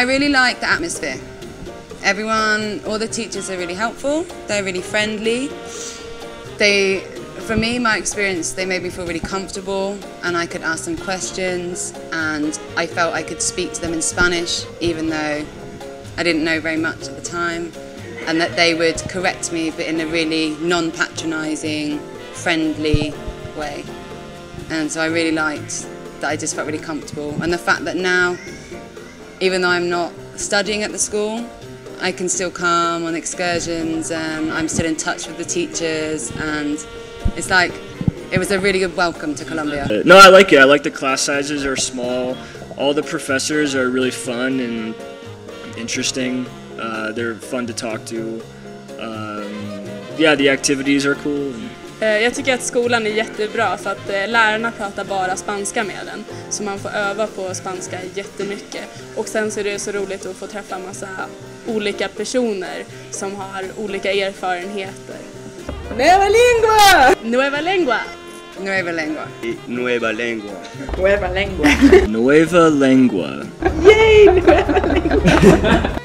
I really like the atmosphere. Everyone, all the teachers are really helpful. They're really friendly. They, for me, my experience, they made me feel really comfortable and I could ask them questions and I felt I could speak to them in Spanish even though I didn't know very much at the time and that they would correct me but in a really non-patronising, friendly way. And so I really liked that I just felt really comfortable and the fact that now, even though I'm not studying at the school, I can still come on excursions and I'm still in touch with the teachers and it's like it was a really good welcome to Colombia. Uh, no, I like it. I like the class sizes are small. All the professors are really fun and interesting. Uh, they're fun to talk to. Um, yeah, the activities are cool. Eh, jag tycker att skolan är jättebra för att eh, lärarna pratar bara spanska med en. Så man får öva på spanska jättemycket. Och sen så är det så roligt att få träffa massa olika personer som har olika erfarenheter. Nueva lengua! Nueva lengua! Nueva lengua. Nueva lengua. Nueva lengua. Nueva lengua. Yay! Nueva lengua!